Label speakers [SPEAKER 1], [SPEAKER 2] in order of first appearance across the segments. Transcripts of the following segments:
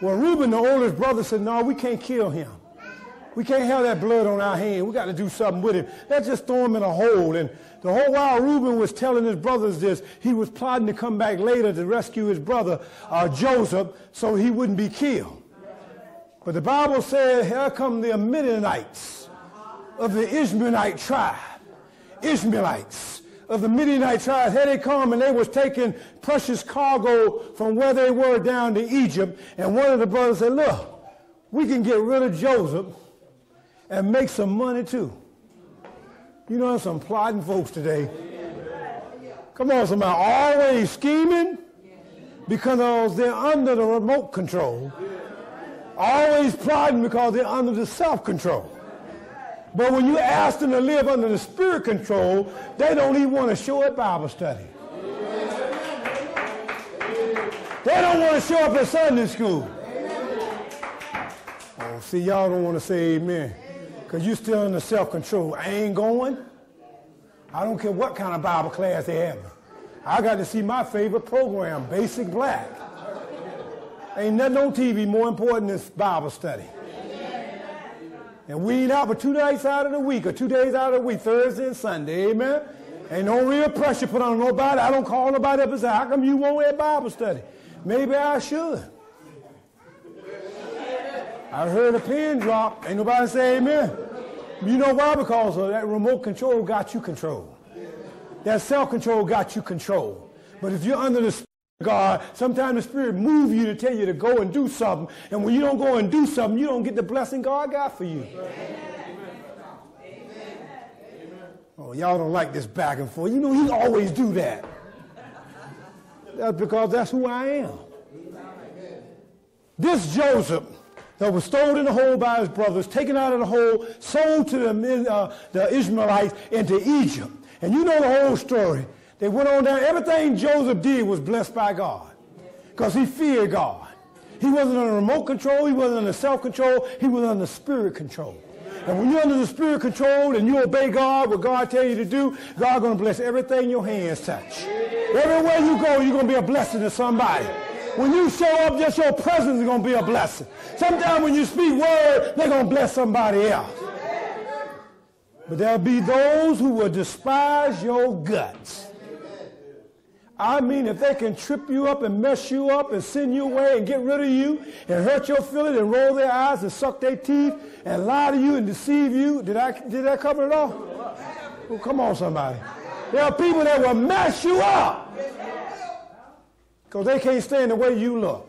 [SPEAKER 1] Well, Reuben, the oldest brother, said, no, we can't kill him. We can't have that blood on our hand. We got to do something with him. Let's just throw him in a hole. And the whole while Reuben was telling his brothers this, he was plotting to come back later to rescue his brother uh, Joseph so he wouldn't be killed. But the Bible said, here come the Midianites of the Ishmaelite tribe. Ishmaelites of the Midianite tribe. Here they come and they was taking precious cargo from where they were down to Egypt. And one of the brothers said, look, we can get rid of Joseph and make some money too. You know, some plotting folks today. Come on, somebody. Always scheming because they're under the remote control. Always plotting because they're under the self-control. But when you ask them to live under the spirit control, they don't even want to show up Bible study. They don't want to show up at Sunday school. Oh, see, y'all don't want to say amen because you're still the self-control. I ain't going. I don't care what kind of Bible class they have. I got to see my favorite program, Basic Black. Ain't nothing on TV more important than Bible study. And we out but two nights out of the week or two days out of the week, Thursday and Sunday. Amen? Ain't no real pressure put on nobody. I don't call nobody up and say, how come you won't have Bible study? Maybe I should. I heard a pin drop. Ain't nobody say amen. You know why? Because of that remote control got you control. That self-control got you control. But if you're under the God, sometimes the Spirit move you to tell you to go and do something. And when you don't go and do something, you don't get the blessing God got for you. Oh, y'all don't like this back and forth. You know, he always do that. That's because that's who I am. This Joseph that was thrown in the hole by his brothers, taken out of the hole, sold to the, uh, the Ishmaelites into Egypt. And you know the whole story. They went on down. Everything Joseph did was blessed by God because he feared God. He wasn't under remote control. He wasn't under self-control. He was under spirit control. And when you're under the spirit control and you obey God, what God tell you to do, God going to bless everything your hands touch. Everywhere you go, you're going to be a blessing to somebody. When you show up, just your presence is going to be a blessing. Sometimes when you speak word, they're going to bless somebody else. But there'll be those who will despise your guts. I mean, if they can trip you up and mess you up and send you away and get rid of you and hurt your feelings and roll their eyes and suck their teeth and lie to you and deceive you, did I, did I cover it all? Well, come on, somebody. There are people that will mess you up because they can't stand the way you look.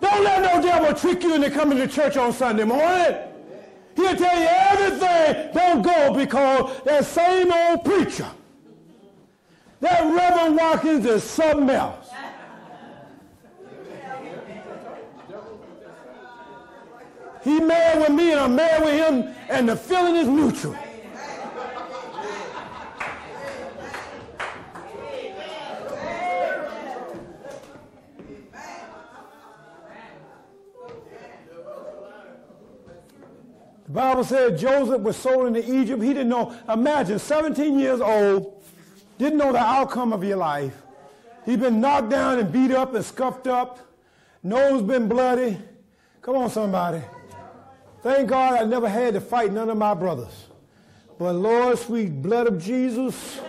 [SPEAKER 1] Don't let no devil trick you into coming to church on Sunday morning. He'll tell you everything. Don't go because that same old preacher, that Reverend Watkins is something else. He married with me and I'm mad with him and the feeling is mutual. The Bible said Joseph was sold into Egypt. He didn't know. Imagine, 17 years old, didn't know the outcome of your life. He'd been knocked down and beat up and scuffed up. Nose been bloody. Come on, somebody. Thank God I never had to fight none of my brothers. But Lord, sweet blood of Jesus,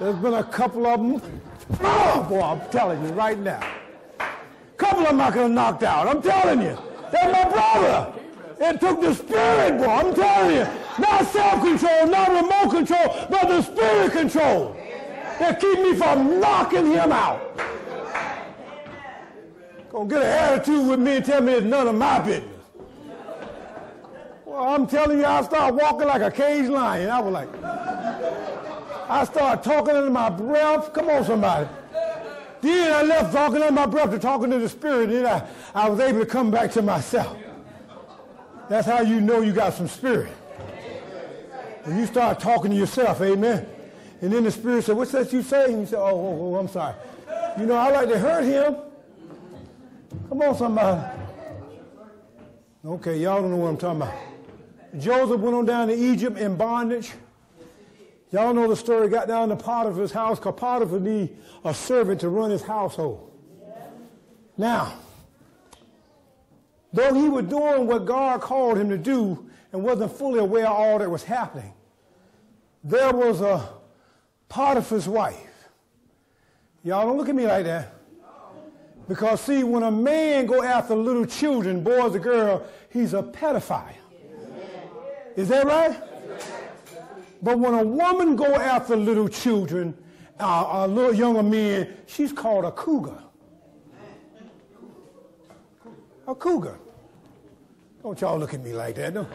[SPEAKER 1] there's been a couple of them. Oh, boy, I'm telling you right now. Couple of them I could have knocked out. I'm telling you. They're my brother. It took the spirit, boy. I'm telling you. Not self-control, not remote control, but the spirit control. That keep me from knocking him out. Gonna get an attitude with me and tell me it's none of my business. Well, I'm telling you, I started walking like a caged lion. I was like, I started talking under my breath. Come on, somebody. Then I left talking under my breath to talking to the spirit. Then I, I was able to come back to myself. That's how you know you got some spirit. When you start talking to yourself, amen. And then the spirit said, what's that you say? And you say, oh, oh, oh, I'm sorry. You know, I like to hurt him. Come on, somebody. Okay, y'all don't know what I'm talking about. Joseph went on down to Egypt in bondage. Y'all know the story. Got down to Potiphar's house because Potiphar need a servant to run his household. Now, though he was doing what God called him to do and wasn't fully aware of all that was happening, there was a Potiphar's wife. Y'all don't look at me like that. Because see, when a man go after little children, boys or girls, he's a pedophile. Is that right? But when a woman go after little children, uh, a little younger men, she's called a cougar. A cougar. Don't y'all look at me like that, no?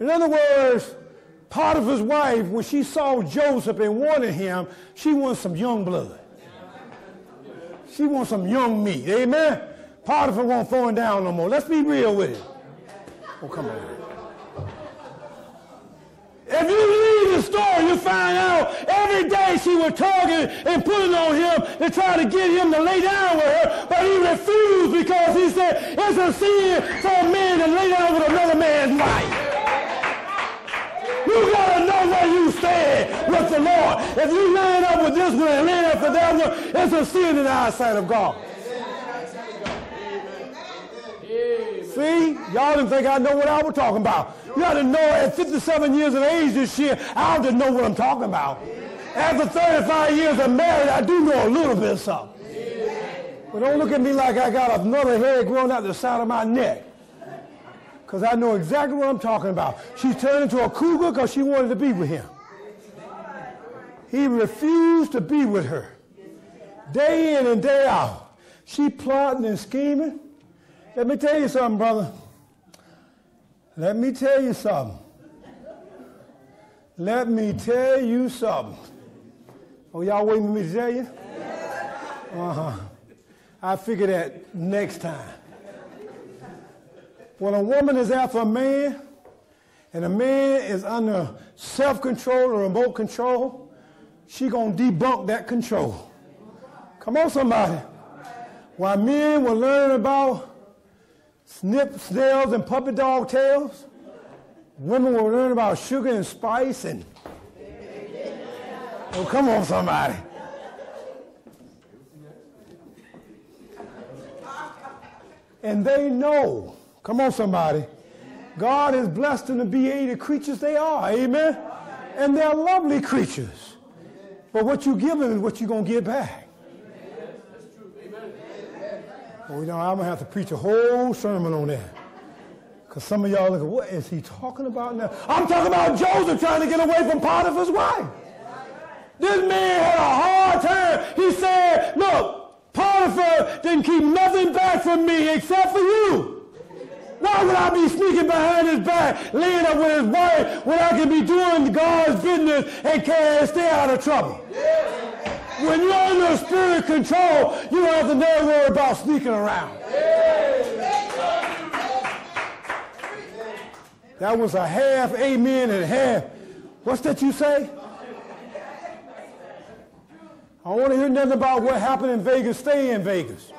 [SPEAKER 1] In other words, Potiphar's wife, when she saw Joseph and wanted him, she wants some young blood. She wants some young meat. Amen? Potiphar won't throw him down no more. Let's be real with it. Oh, come on. If you read the story, you find out every day she was targeting and putting on him to try to get him to lay down with her, but he refused because he said it's a sin for a man to lay down with another man's wife. With the Lord. If you line up with this one and line up for that one, it's a sin in the eyesight of God. See, y'all didn't think I know what I was talking about. You got to know at 57 years of age this year, I ought to know what I'm talking about. After 35 years of marriage, I do know a little bit of something. But don't look at me like I got another hair growing out the side of my neck. Because I know exactly what I'm talking about. She turned into a cougar because she wanted to be with him. He refused to be with her. Day in and day out. She plotting and scheming. Let me tell you something, brother. Let me tell you something. Let me tell you something. Oh, y'all waiting for me to tell you? Uh-huh. I figure that next time. When a woman is after a man, and a man is under self-control or remote control, she gonna debunk that control. Come on, somebody. While men were learning about snip snails and puppy dog tails. Women will learn about sugar and spice and. Oh, come on, somebody. And they know, come on, somebody, God has blessed them to be the creatures they are. Amen? And they're lovely creatures. But what you give is what you're going to get back. Well, you know, I'm going to have to preach a whole sermon on that. Because some of y'all look at, what is he talking about now? I'm talking about Joseph trying to get away from Potiphar's wife. This man had a hard time. He said, look, Potiphar didn't keep nothing back from me except for you. Why would I be sneaking behind his back, laying up with his wife, when I could be doing God's business and can stay out of trouble? When you're under spirit control, you don't have to never worry about sneaking around. That was a half amen and half. What's that you say? I don't want to hear nothing about what happened in Vegas. Stay in Vegas.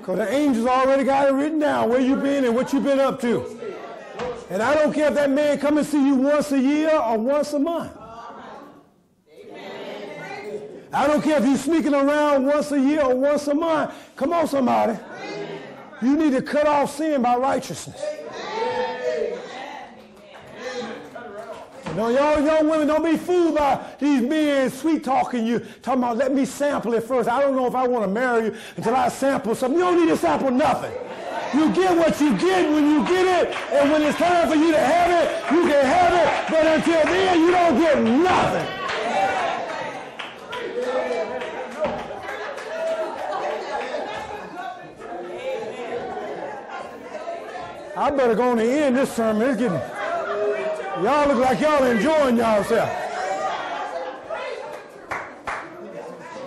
[SPEAKER 1] Because the angels already got it written down where you've been and what you've been up to. And I don't care if that man come and see you once a year or once a month. I don't care if you're sneaking around once a year or once a month. Come on, somebody. You need to cut off sin by righteousness. No, y'all young women, don't be fooled by these men sweet talking you, talking about let me sample it first. I don't know if I want to marry you until I sample something. You don't need to sample nothing. You get what you get when you get it, and when it's time for you to have it, you can have it, but until then, you don't get nothing. I better go on the end this sermon. It's getting, y'all look like y'all enjoying yourself.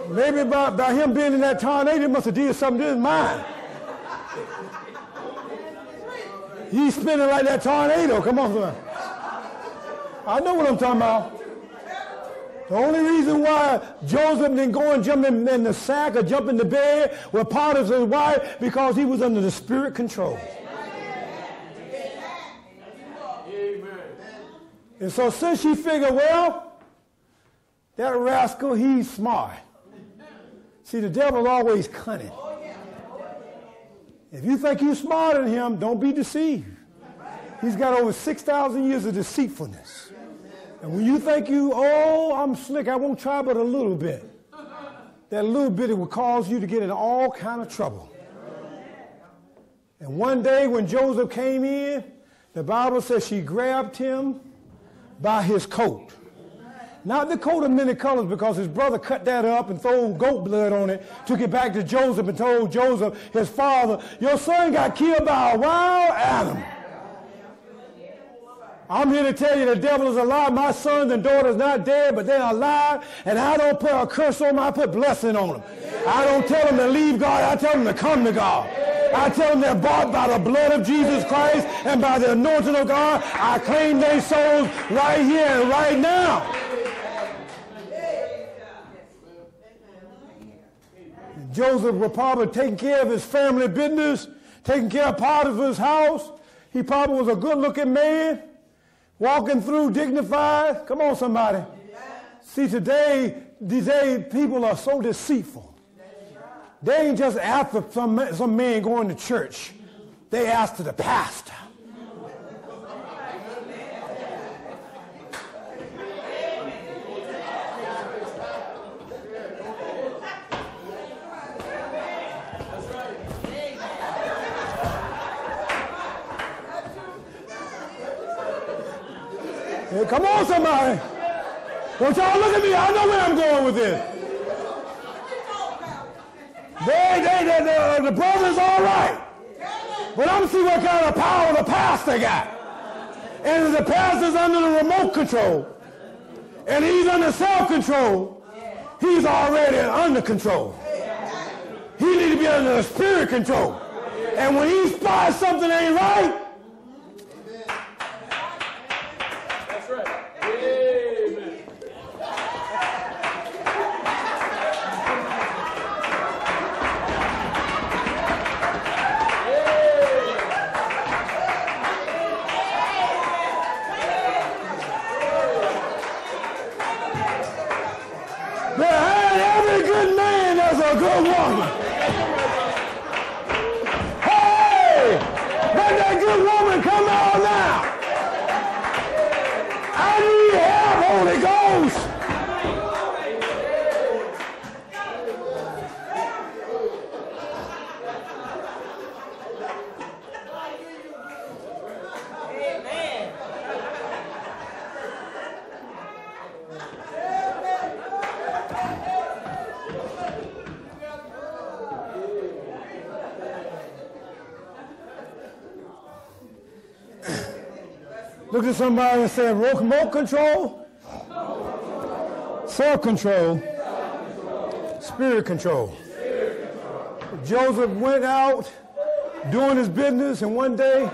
[SPEAKER 1] Maybe by, by him being in that tornado, he must have did something to his mind. He's spinning like that tornado. Come on, son. I know what I'm talking about. The only reason why Joseph didn't go and jump in, in the sack or jump in the bed with Potiphar's wife because he was under the spirit control. And so since she figured, well, that rascal, he's smart. See, the devil's always cunning. If you think you're smarter than him, don't be deceived. He's got over 6,000 years of deceitfulness. And when you think you, oh, I'm slick, I won't try but a little bit. That little bit it will cause you to get in all kind of trouble. And one day when Joseph came in, the Bible says she grabbed him by his coat. Not the coat of many colors because his brother cut that up and threw goat blood on it, took it back to Joseph and told Joseph, his father, your son got killed by a wild animal. I'm here to tell you the devil is alive. My sons and daughters not dead, but they're alive. And I don't put a curse on them. I put blessing on them. I don't tell them to leave God. I tell them to come to God. I tell them they're bought by the blood of Jesus Christ and by the anointing of God. I claim their souls right here and right now. Joseph was probably taking care of his family business, taking care of part of his house. He probably was a good-looking man, walking through dignified. Come on, somebody. See, today, these people are so deceitful. They ain't just after some, some man going to church. They after the pastor. Come on, somebody. Don't y'all look at me. I know where I'm going with this. They, they, the, the brother's all right. But I'm see what kind of power the pastor got. And the pastor's under the remote control. And he's under self-control. He's already under control. He need to be under the spirit control. And when he spies something ain't right, Holy Ghost. Look at somebody and say, remote control, self control, spirit control. Joseph went out doing his business, and one day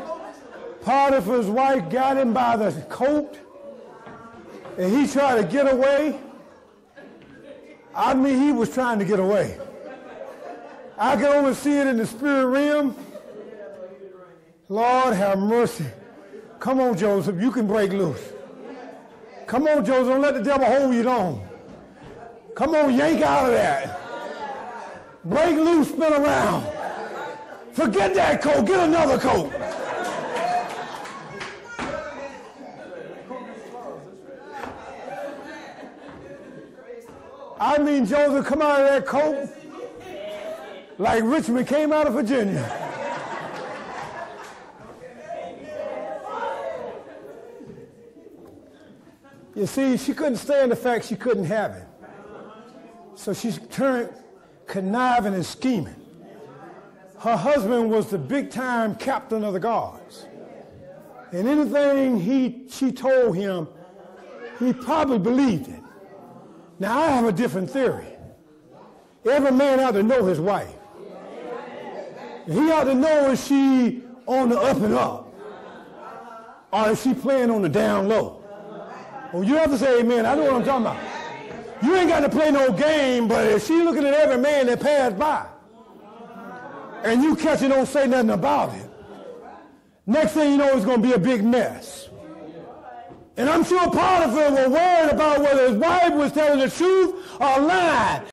[SPEAKER 1] Potiphar's wife got him by the coat, and he tried to get away. I mean, he was trying to get away. I can only see it in the spirit realm. Lord have mercy. Come on, Joseph, you can break loose. Come on, Joseph, don't let the devil hold you down. Come on, yank out of that. Break loose, spin around. Forget that coat, get another coat. I mean, Joseph, come out of that coat like Richmond came out of Virginia. You see, she couldn't stand the fact she couldn't have him. So she's turned conniving and scheming. Her husband was the big time captain of the guards. And anything he, she told him, he probably believed it. Now, I have a different theory. Every man ought to know his wife. He ought to know if she on the up and up or if she playing on the down low. Well, you have to say amen. I know what I'm talking about. You ain't got to play no game, but if she looking at every man that passed by, and you catch it, don't say nothing about it, next thing you know, it's going to be a big mess. And I'm sure Potiphar was worried about whether his wife was telling the truth or lying.